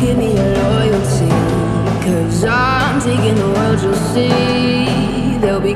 give me your loyalty. Cause I'm taking the world you'll see. They'll be